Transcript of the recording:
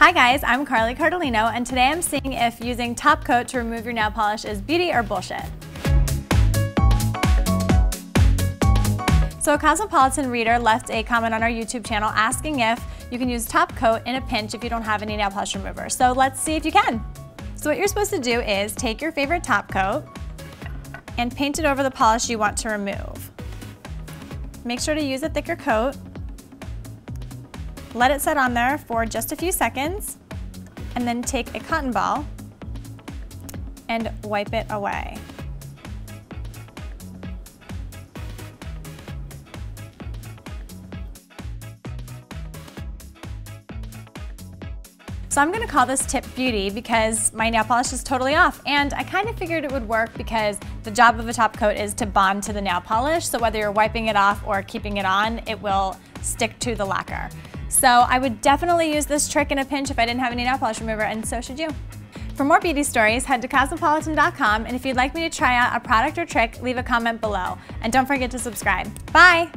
Hi guys, I'm Carly Cardellino and today I'm seeing if using top coat to remove your nail polish is beauty or bullshit. So a Cosmopolitan reader left a comment on our YouTube channel asking if you can use top coat in a pinch if you don't have any nail polish remover. So let's see if you can. So what you're supposed to do is take your favorite top coat and paint it over the polish you want to remove. Make sure to use a thicker coat. Let it set on there for just a few seconds and then take a cotton ball and wipe it away. So I'm gonna call this tip beauty because my nail polish is totally off. And I kind of figured it would work because the job of a top coat is to bond to the nail polish. So whether you're wiping it off or keeping it on, it will stick to the lacquer. So I would definitely use this trick in a pinch if I didn't have any nail polish remover and so should you. For more beauty stories, head to cosmopolitan.com and if you'd like me to try out a product or trick, leave a comment below. And don't forget to subscribe. Bye!